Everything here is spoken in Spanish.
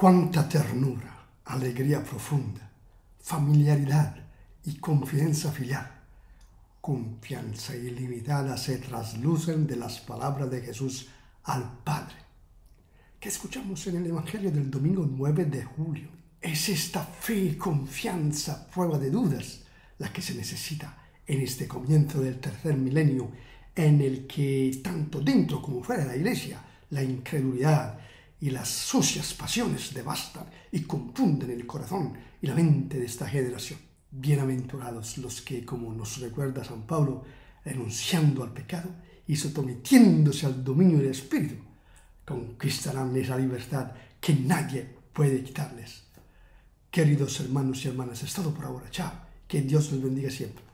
Cuánta ternura, alegría profunda, familiaridad y confianza filial. Confianza ilimitada se traslucen de las palabras de Jesús al Padre, que escuchamos en el Evangelio del domingo 9 de julio. Es esta fe y confianza, prueba de dudas, la que se necesita en este comienzo del tercer milenio, en el que tanto dentro como fuera de la iglesia, la incredulidad y las sucias pasiones devastan y confunden el corazón y la mente de esta generación. Bienaventurados los que, como nos recuerda San Pablo, renunciando al pecado y sometiéndose al dominio del Espíritu, conquistarán esa libertad que nadie puede quitarles. Queridos hermanos y hermanas, es todo por ahora. Chao. Que Dios los bendiga siempre.